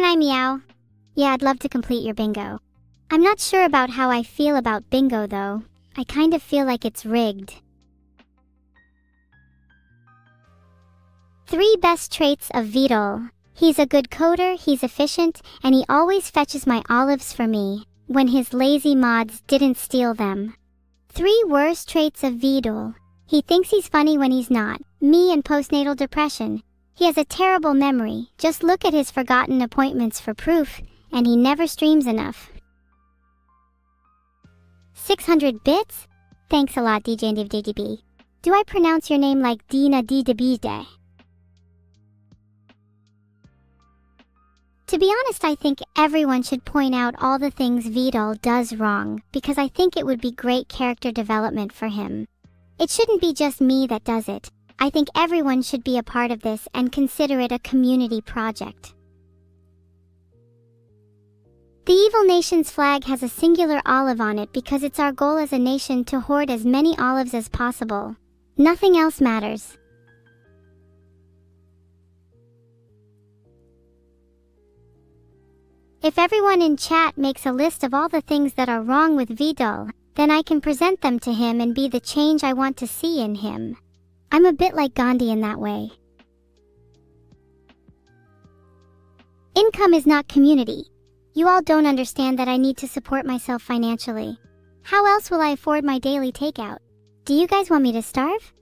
Can I meow? Yeah, I'd love to complete your bingo. I'm not sure about how I feel about bingo though. I kind of feel like it's rigged. Three best traits of Vedal. He's a good coder, he's efficient, and he always fetches my olives for me, when his lazy mods didn't steal them. Three worst traits of Vedal. He thinks he's funny when he's not, me and postnatal depression. He has a terrible memory, just look at his forgotten appointments for proof, and he never streams enough. 600 bits? Thanks a lot, DJ and DJDB. Do I pronounce your name like Dina Didabide? To be honest, I think everyone should point out all the things Vedal does wrong, because I think it would be great character development for him. It shouldn't be just me that does it. I think everyone should be a part of this and consider it a community project. The Evil Nation's flag has a singular olive on it because it's our goal as a nation to hoard as many olives as possible. Nothing else matters. If everyone in chat makes a list of all the things that are wrong with Vedal, then I can present them to him and be the change I want to see in him. I'm a bit like Gandhi in that way. Income is not community. You all don't understand that I need to support myself financially. How else will I afford my daily takeout? Do you guys want me to starve?